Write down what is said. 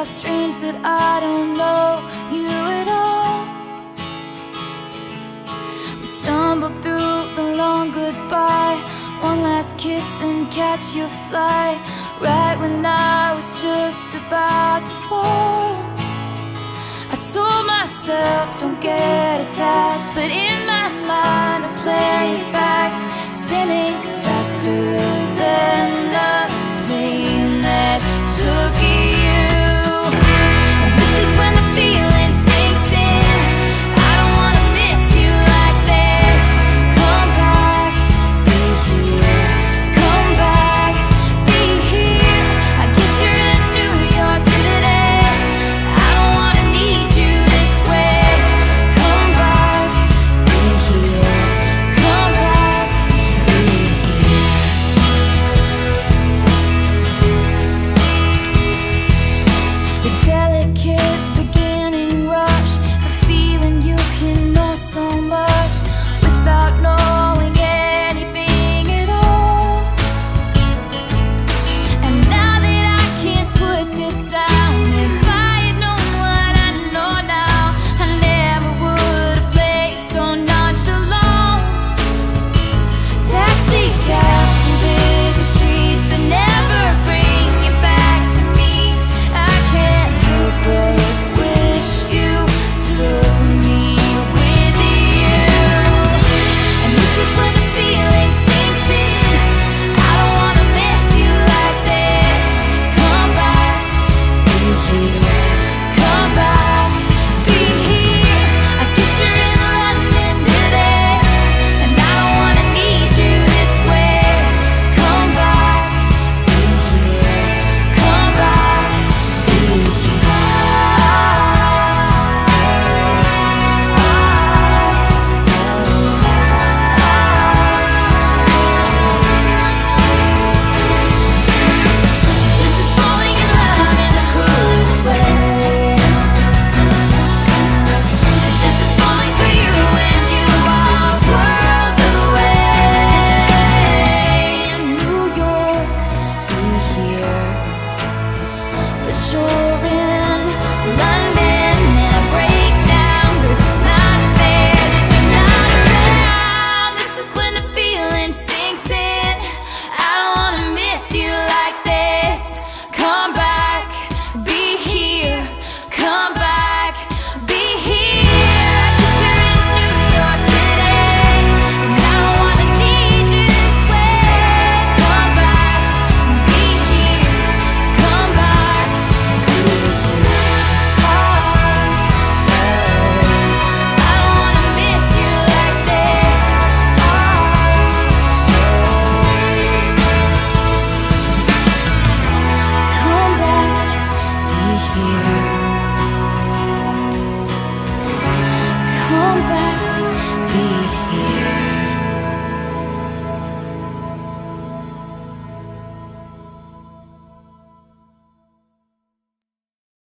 how strange that I don't know you at all. We stumbled through the long goodbye. One last kiss, then catch your flight. Right when I was just about to fall. I told myself, don't get attached But in my mind, I play it back Spinning faster. come back.